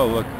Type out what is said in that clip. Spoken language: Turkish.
Al bak.